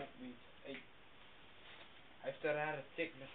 op niet. I, Hij heeft een rare tik met